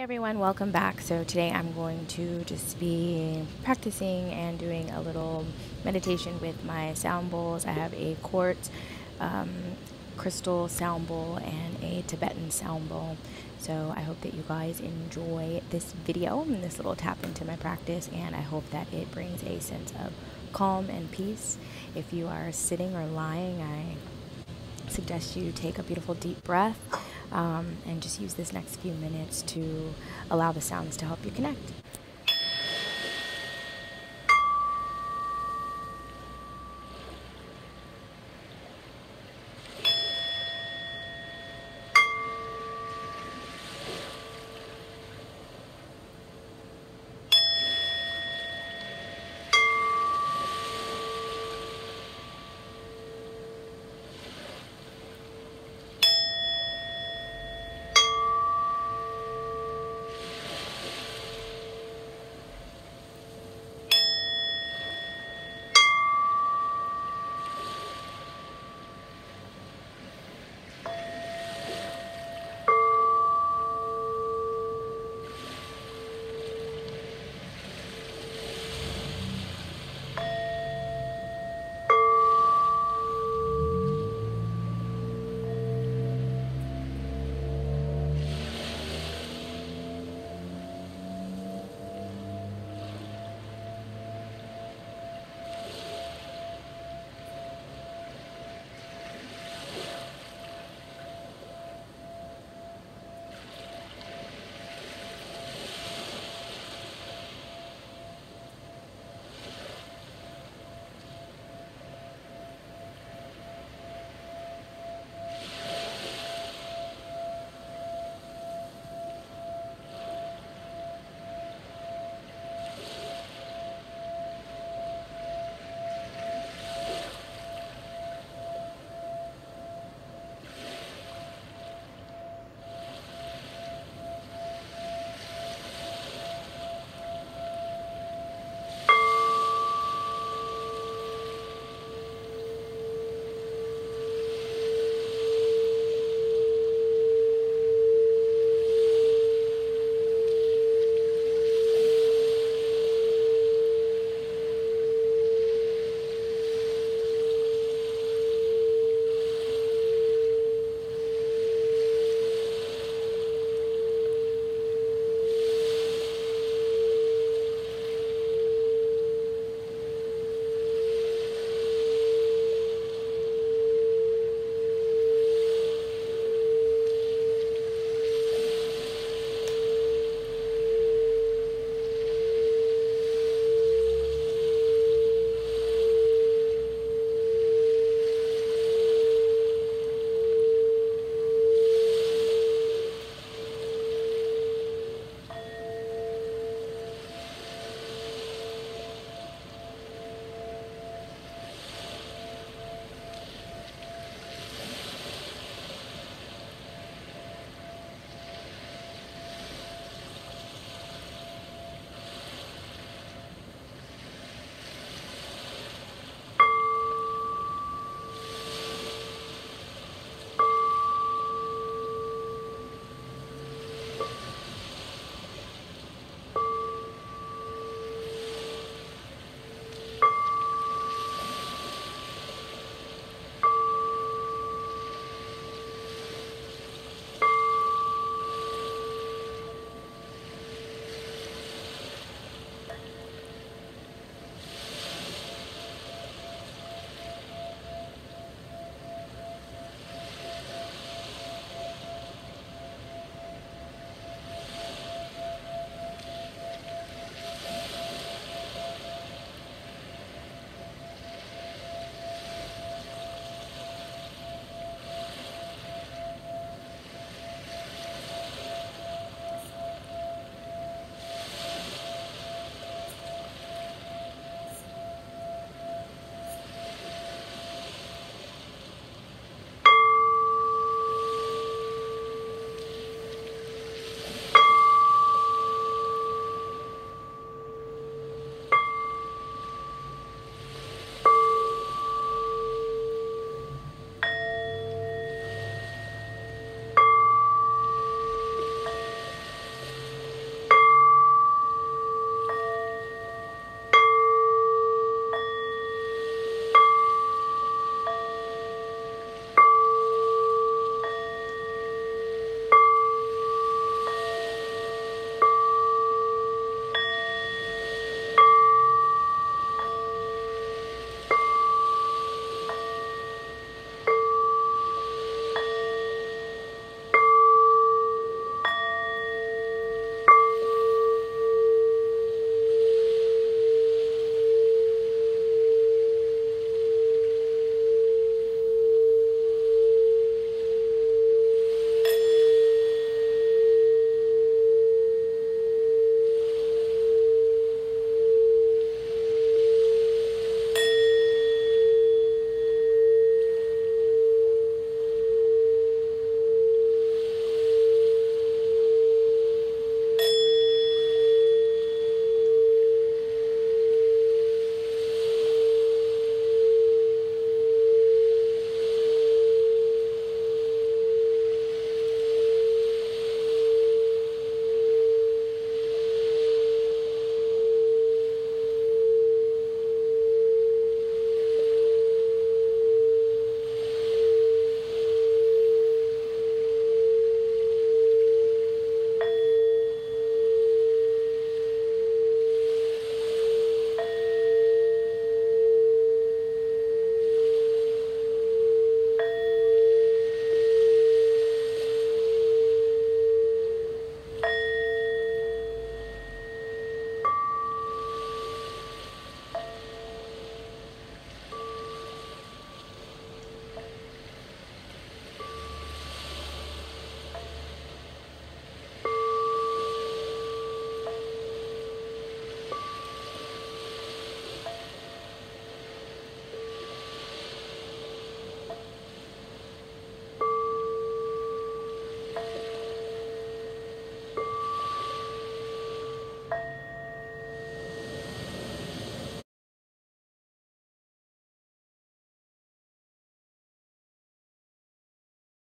Hey everyone, welcome back. So today I'm going to just be practicing and doing a little meditation with my sound bowls. I have a quartz um, crystal sound bowl and a Tibetan sound bowl. So I hope that you guys enjoy this video and this little tap into my practice and I hope that it brings a sense of calm and peace. If you are sitting or lying, I suggest you take a beautiful deep breath um, and just use this next few minutes to allow the sounds to help you connect.